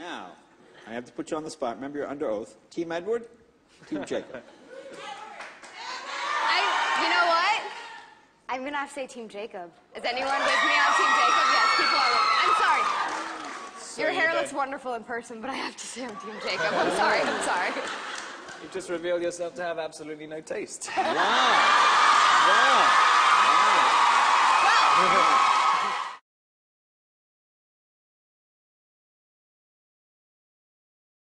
Now, I have to put you on the spot. Remember, you're under oath. Team Edward, Team Jacob. I, you know what? I'm gonna have to say Team Jacob. Is anyone with me on Team Jacob? Yes, people are with me. I'm sorry. Your hair looks wonderful in person, but I have to say I'm Team Jacob. I'm sorry. I'm sorry. You've just revealed yourself to have absolutely no taste. Wow. Wow. Well,